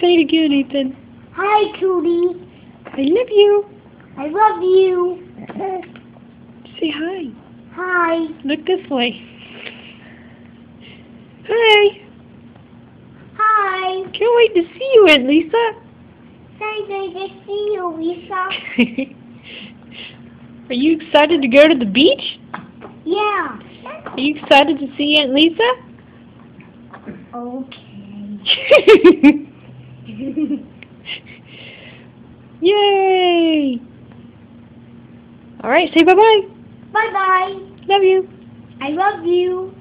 Say it again, Ethan. Hi, Cootie. I love you. I love you. Say hi. Hi. Look this way. Hi. Hi. Can't wait to see you, Aunt Lisa. Say good to see you, Lisa. Are you excited to go to the beach? Yeah. Are you excited to see Aunt Lisa? Okay. Yay! All right, say bye-bye. Bye-bye. Love you. I love you.